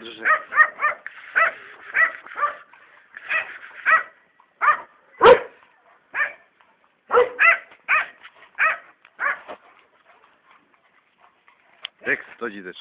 Держи. Tekst to dzidycz.